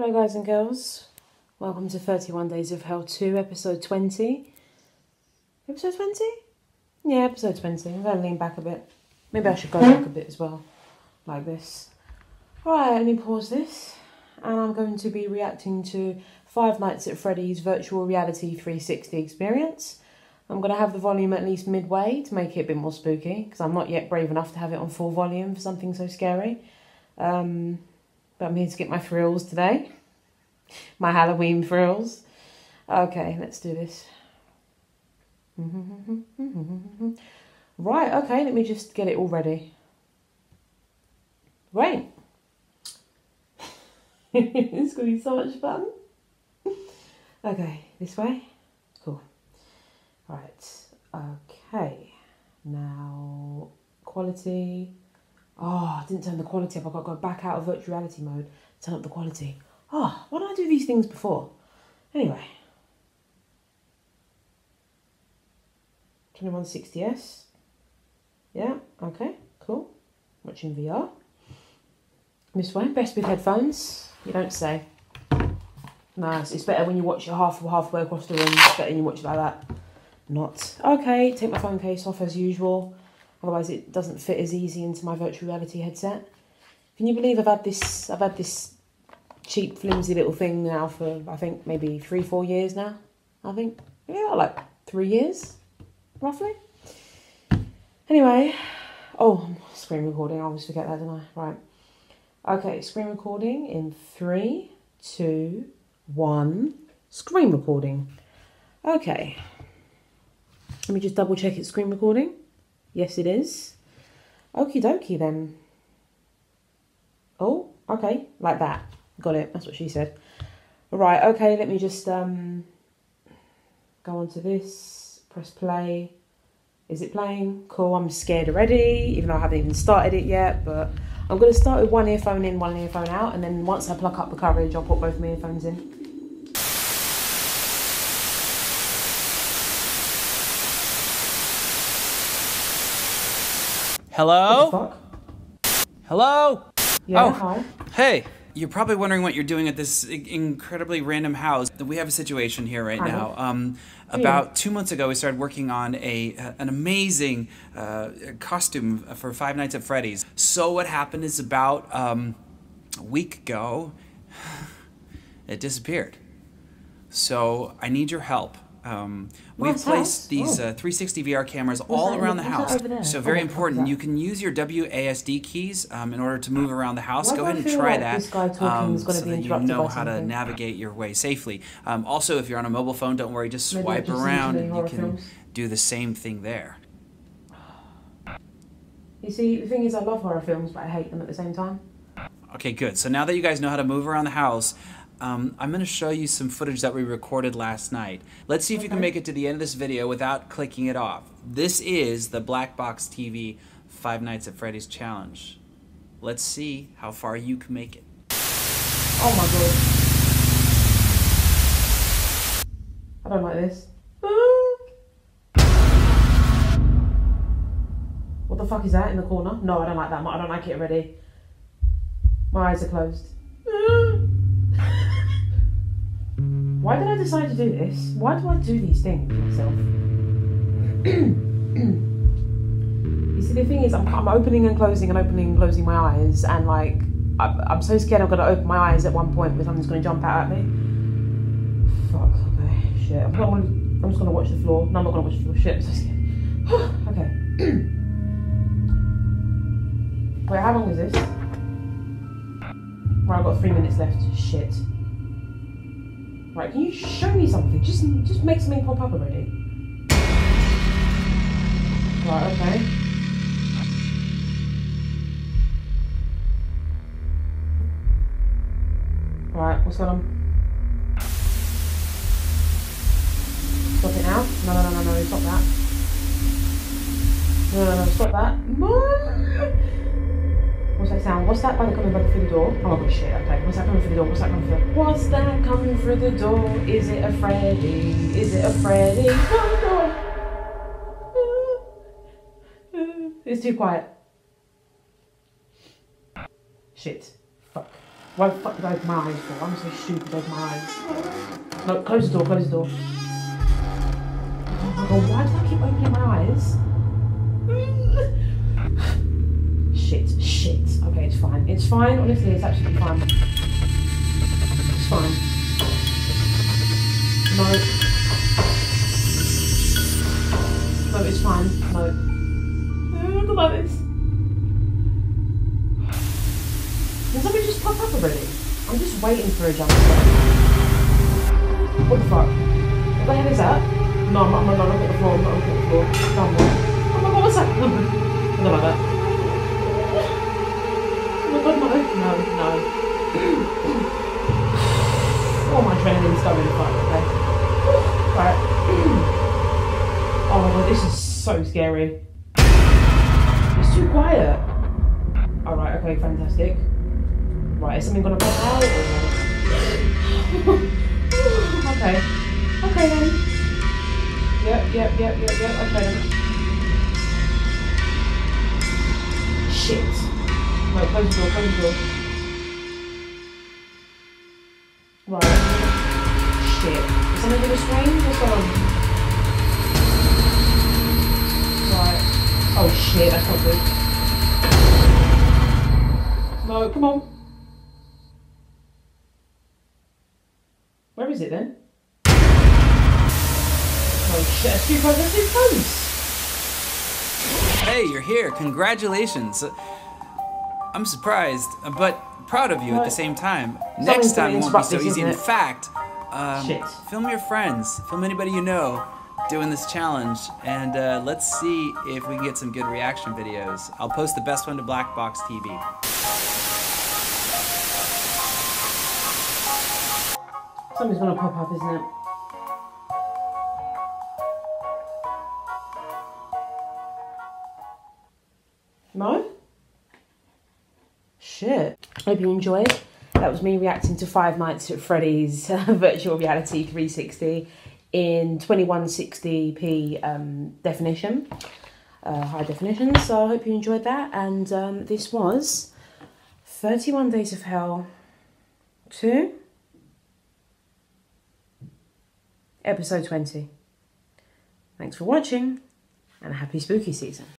Hello, guys and girls. Welcome to 31 Days of Hell 2, episode 20. Episode 20? Yeah, episode 20. I'm going to lean back a bit. Maybe I should go back a bit as well, like this. Alright, let me pause this. And I'm going to be reacting to Five Nights at Freddy's Virtual Reality 360 experience. I'm going to have the volume at least midway to make it a bit more spooky, because I'm not yet brave enough to have it on full volume for something so scary. Um, but I'm here to get my thrills today. My Halloween thrills. Okay, let's do this. Right, okay, let me just get it all ready. Right. it's going to be so much fun. Okay, this way. Cool. Right, okay. Now, quality. Oh, I didn't turn the quality up. I've got to go back out of virtual reality mode, turn up the quality. Oh, why did I do these things before? Anyway. 2160S. Yeah, okay, cool. Watching VR. This way, best with headphones. You don't say. Nice. It's better when you watch it half halfway across the room. It's better when you watch it like that. Not. Okay, take my phone case off as usual. Otherwise it doesn't fit as easy into my virtual reality headset. Can you believe I've had this I've had this cheap flimsy little thing now for I think maybe three, four years now. I think. Yeah, like three years, roughly. Anyway. Oh, screen recording, I always forget that, don't I? Right. Okay, screen recording in three, two, one. Screen recording. Okay. Let me just double check it's screen recording. Yes, it is. Okie dokie then. Oh, okay, like that. Got it. That's what she said. Right, okay, let me just um, go on to this. Press play. Is it playing? Cool, I'm scared already, even though I haven't even started it yet, but I'm going to start with one earphone in, one earphone out, and then once I pluck up the coverage, I'll put both my earphones in. Hello? What the fuck? Hello? Yeah, Oh. hi. Hey, you're probably wondering what you're doing at this incredibly random house. We have a situation here right Kind now. Um, about two months ago, we started working on a uh, an amazing uh, costume for Five Nights at Freddy's. So what happened is about um, a week ago, it disappeared. So I need your help. Um, we've placed house. these Oh. uh, 360 VR cameras all that? around the What's house. So Oh, very what the fuck is important. You can use your WASD keys um, in order to move around the house. Why Go ahead and try like that this guy talking um, so that you know how to navigate your way safely. Um, also, if you're on a mobile phone, don't worry. Just Maybe swipe just around and you can films. do the same thing there. You see, the thing is, I love horror films, but I hate them at the same time. Okay, good. So now that you guys know how to move around the house, um, I'm going to show you some footage that we recorded last night. Let's see if you can make it to the end of this video without clicking it off. This is the Black Box TV Five Nights at Freddy's Challenge. Let's see how far you can make it. Oh my god. I don't like this. What the fuck is that in the corner? No, I don't like that. I don't like it already. My eyes are closed. Why did I decide to do this? Why do I do these things myself? you see, the thing is, I'm, I'm opening and closing and opening and closing my eyes, and like, I'm, I'm so scared I'm gonna open my eyes at one point, where something's gonna jump out at me. Fuck, okay, shit. I'm, gonna, I'm just gonna watch the floor. No, I'm not gonna watch the floor. Shit, I'm so scared. okay. Wait, how long is this? Right, I've got three minutes left. Shit. Right, can you show me something? Just, just make something pop up already. Right, okay. Right, what's going on? Stop it now. No, no, no, no, no, stop that. No, no, no, stop that. No! What's that sound? What's that by coming back through the door? Oh my god, shit, okay. What's that coming through the door? What's that coming through the door? What's that coming through the door? Is it a Freddy? Is it a Freddy? Oh! It's too quiet. Shit. Fuck. Why the fuck did I open my eyes for? I'm so stupid, open my eyes. No, close the door, close the door. Oh my god, why do I keep opening my eyes? shit, shit. Okay, it's fine. It's fine, honestly, it's absolutely fine. It's fine. No. No, it's fine. No. Oh, no, look at this. Can somebody just pop up already? I'm just waiting for a jump. What the fuck? What the hell is that? No, I'm not, I'm I'm not at the floor, I'm not at the floor. No, I'm not. Oh my god, what's that? No, I don't like no, no, oh, my adrenaline's going fuck, okay. Right. Oh my god, this is so scary. It's too quiet. Alright, okay, fantastic. Right, is something gonna pop out? Okay. Okay then. Yep, yep, yep, yep, yep, okay then. Shit. Door, close the Shit. Is something gonna scream? What's going on? Right. Oh shit, that's not good. No, come on. Where is it then? Oh shit, that's too close, that's too close. Hey, you're here. Congratulations. I'm surprised, but proud of you at the same time. Next time won't be so easy. In fact, um, film your friends, film anybody you know doing this challenge, and uh, let's see if we can get some good reaction videos. I'll post the best one to Black Box TV. Something's gonna pop up, isn't it? Shit. Hope you enjoyed. That was me reacting to Five Nights at Freddy's uh, Virtual Reality 360 in 2160p um, definition, uh, high definition. So I hope you enjoyed that. And um, this was 31 Days of Hell 2. episode 20. Thanks for watching and a happy spooky season.